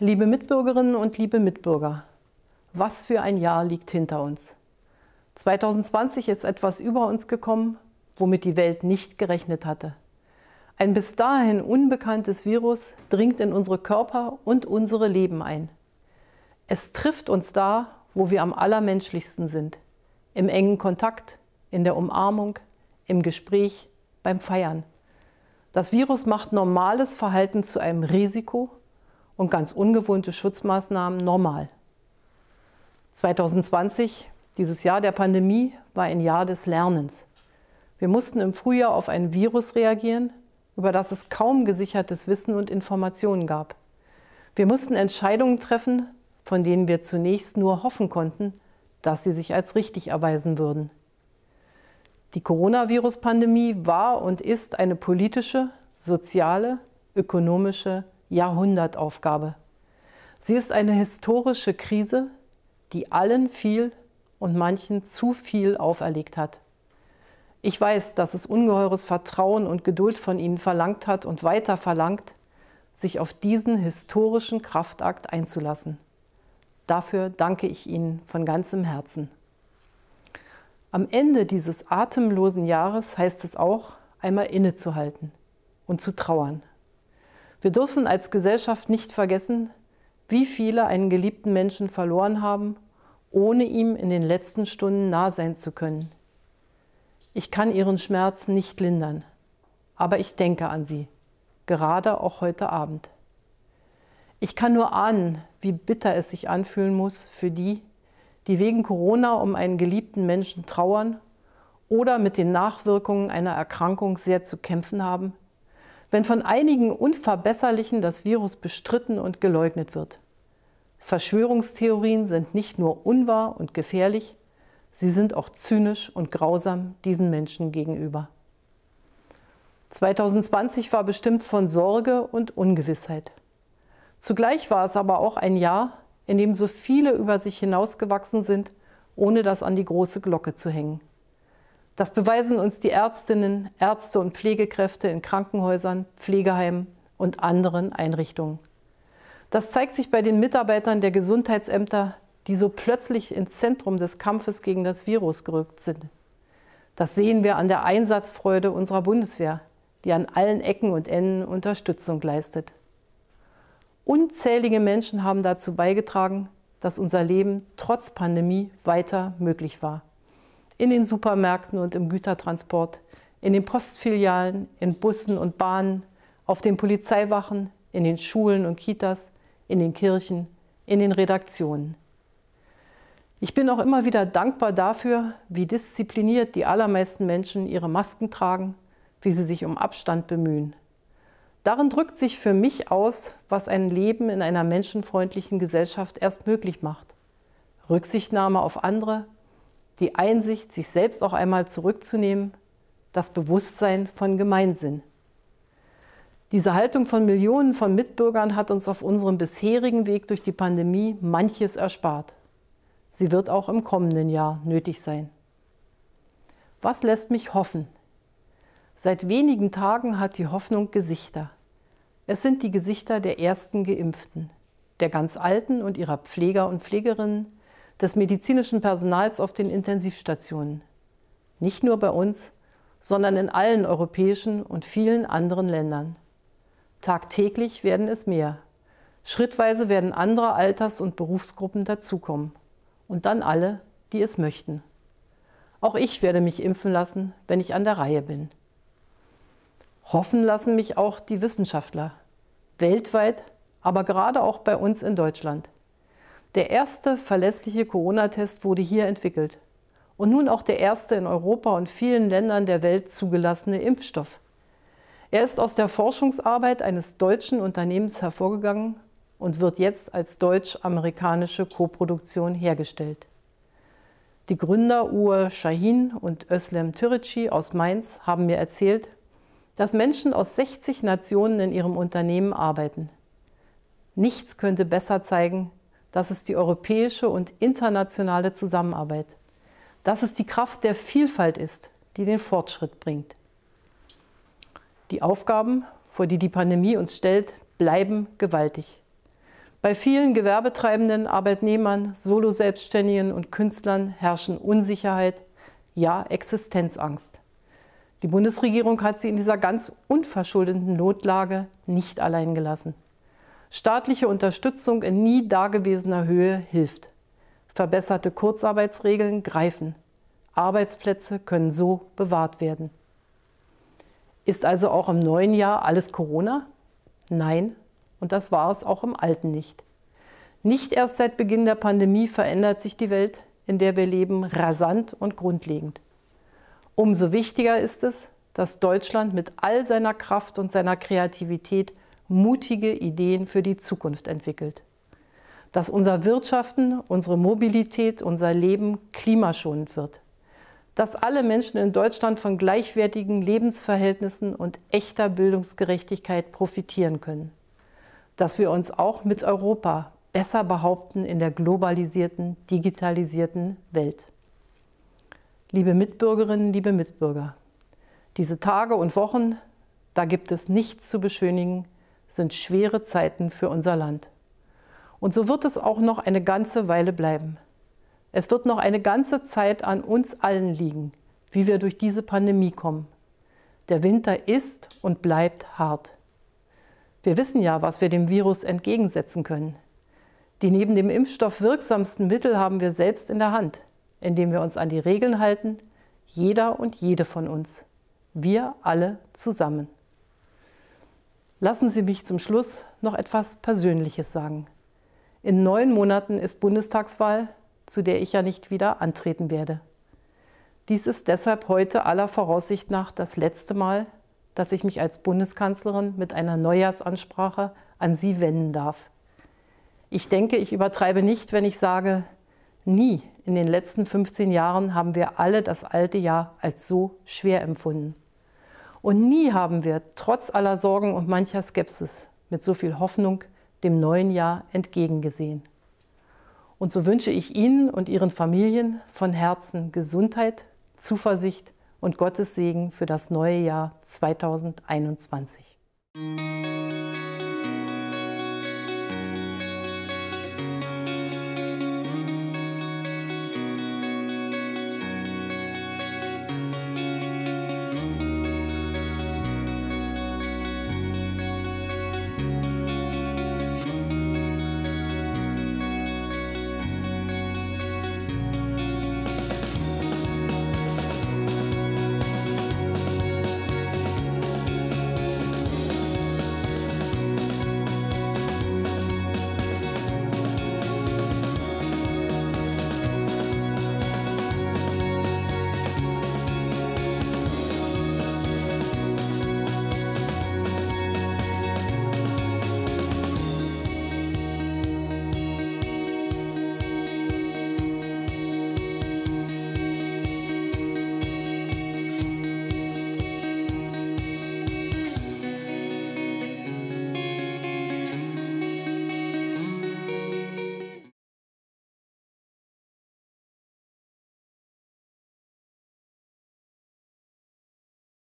Liebe Mitbürgerinnen und liebe Mitbürger, was für ein Jahr liegt hinter uns. 2020 ist etwas über uns gekommen, womit die Welt nicht gerechnet hatte. Ein bis dahin unbekanntes Virus dringt in unsere Körper und unsere Leben ein. Es trifft uns da, wo wir am allermenschlichsten sind. Im engen Kontakt, in der Umarmung, im Gespräch, beim Feiern. Das Virus macht normales Verhalten zu einem Risiko und ganz ungewohnte Schutzmaßnahmen normal. 2020, dieses Jahr der Pandemie, war ein Jahr des Lernens. Wir mussten im Frühjahr auf ein Virus reagieren, über das es kaum gesichertes Wissen und Informationen gab. Wir mussten Entscheidungen treffen, von denen wir zunächst nur hoffen konnten, dass sie sich als richtig erweisen würden. Die Coronavirus-Pandemie war und ist eine politische, soziale, ökonomische Jahrhundertaufgabe. Sie ist eine historische Krise, die allen viel und manchen zu viel auferlegt hat. Ich weiß, dass es ungeheures Vertrauen und Geduld von Ihnen verlangt hat und weiter verlangt, sich auf diesen historischen Kraftakt einzulassen. Dafür danke ich Ihnen von ganzem Herzen. Am Ende dieses atemlosen Jahres heißt es auch, einmal innezuhalten und zu trauern. Wir dürfen als Gesellschaft nicht vergessen, wie viele einen geliebten Menschen verloren haben, ohne ihm in den letzten Stunden nah sein zu können. Ich kann ihren Schmerz nicht lindern, aber ich denke an sie, gerade auch heute Abend. Ich kann nur ahnen, wie bitter es sich anfühlen muss für die, die wegen Corona um einen geliebten Menschen trauern oder mit den Nachwirkungen einer Erkrankung sehr zu kämpfen haben, wenn von einigen Unverbesserlichen das Virus bestritten und geleugnet wird. Verschwörungstheorien sind nicht nur unwahr und gefährlich, Sie sind auch zynisch und grausam diesen Menschen gegenüber. 2020 war bestimmt von Sorge und Ungewissheit. Zugleich war es aber auch ein Jahr, in dem so viele über sich hinausgewachsen sind, ohne das an die große Glocke zu hängen. Das beweisen uns die Ärztinnen, Ärzte und Pflegekräfte in Krankenhäusern, Pflegeheimen und anderen Einrichtungen. Das zeigt sich bei den Mitarbeitern der Gesundheitsämter, die so plötzlich ins Zentrum des Kampfes gegen das Virus gerückt sind. Das sehen wir an der Einsatzfreude unserer Bundeswehr, die an allen Ecken und Enden Unterstützung leistet. Unzählige Menschen haben dazu beigetragen, dass unser Leben trotz Pandemie weiter möglich war. In den Supermärkten und im Gütertransport, in den Postfilialen, in Bussen und Bahnen, auf den Polizeiwachen, in den Schulen und Kitas, in den Kirchen, in den Redaktionen. Ich bin auch immer wieder dankbar dafür, wie diszipliniert die allermeisten Menschen ihre Masken tragen, wie sie sich um Abstand bemühen. Darin drückt sich für mich aus, was ein Leben in einer menschenfreundlichen Gesellschaft erst möglich macht. Rücksichtnahme auf andere, die Einsicht, sich selbst auch einmal zurückzunehmen, das Bewusstsein von Gemeinsinn. Diese Haltung von Millionen von Mitbürgern hat uns auf unserem bisherigen Weg durch die Pandemie manches erspart. Sie wird auch im kommenden Jahr nötig sein. Was lässt mich hoffen? Seit wenigen Tagen hat die Hoffnung Gesichter. Es sind die Gesichter der ersten Geimpften, der ganz Alten und ihrer Pfleger und Pflegerinnen, des medizinischen Personals auf den Intensivstationen. Nicht nur bei uns, sondern in allen europäischen und vielen anderen Ländern. Tagtäglich werden es mehr. Schrittweise werden andere Alters- und Berufsgruppen dazukommen und dann alle, die es möchten. Auch ich werde mich impfen lassen, wenn ich an der Reihe bin. Hoffen lassen mich auch die Wissenschaftler, weltweit, aber gerade auch bei uns in Deutschland. Der erste verlässliche Corona-Test wurde hier entwickelt und nun auch der erste in Europa und vielen Ländern der Welt zugelassene Impfstoff. Er ist aus der Forschungsarbeit eines deutschen Unternehmens hervorgegangen und wird jetzt als deutsch-amerikanische Koproduktion hergestellt. Die Gründer Uwe Shahin und Özlem Türeci aus Mainz haben mir erzählt, dass Menschen aus 60 Nationen in ihrem Unternehmen arbeiten. Nichts könnte besser zeigen, dass es die europäische und internationale Zusammenarbeit, dass es die Kraft der Vielfalt ist, die den Fortschritt bringt. Die Aufgaben, vor die die Pandemie uns stellt, bleiben gewaltig. Bei vielen Gewerbetreibenden, Arbeitnehmern, Solo-Selbstständigen und Künstlern herrschen Unsicherheit, ja Existenzangst. Die Bundesregierung hat sie in dieser ganz unverschuldeten Notlage nicht allein gelassen. Staatliche Unterstützung in nie dagewesener Höhe hilft. Verbesserte Kurzarbeitsregeln greifen. Arbeitsplätze können so bewahrt werden. Ist also auch im neuen Jahr alles Corona? Nein, und das war es auch im alten nicht. Nicht erst seit Beginn der Pandemie verändert sich die Welt, in der wir leben, rasant und grundlegend. Umso wichtiger ist es, dass Deutschland mit all seiner Kraft und seiner Kreativität mutige Ideen für die Zukunft entwickelt. Dass unser Wirtschaften, unsere Mobilität, unser Leben klimaschonend wird. Dass alle Menschen in Deutschland von gleichwertigen Lebensverhältnissen und echter Bildungsgerechtigkeit profitieren können dass wir uns auch mit Europa besser behaupten in der globalisierten, digitalisierten Welt. Liebe Mitbürgerinnen, liebe Mitbürger, diese Tage und Wochen, da gibt es nichts zu beschönigen, sind schwere Zeiten für unser Land. Und so wird es auch noch eine ganze Weile bleiben. Es wird noch eine ganze Zeit an uns allen liegen, wie wir durch diese Pandemie kommen. Der Winter ist und bleibt hart. Wir wissen ja, was wir dem Virus entgegensetzen können. Die neben dem Impfstoff wirksamsten Mittel haben wir selbst in der Hand, indem wir uns an die Regeln halten, jeder und jede von uns. Wir alle zusammen. Lassen Sie mich zum Schluss noch etwas Persönliches sagen. In neun Monaten ist Bundestagswahl, zu der ich ja nicht wieder antreten werde. Dies ist deshalb heute aller Voraussicht nach das letzte Mal, dass ich mich als Bundeskanzlerin mit einer Neujahrsansprache an Sie wenden darf. Ich denke, ich übertreibe nicht, wenn ich sage, nie in den letzten 15 Jahren haben wir alle das alte Jahr als so schwer empfunden. Und nie haben wir trotz aller Sorgen und mancher Skepsis mit so viel Hoffnung dem neuen Jahr entgegengesehen. Und so wünsche ich Ihnen und Ihren Familien von Herzen Gesundheit, Zuversicht und Gottes Segen für das neue Jahr 2021.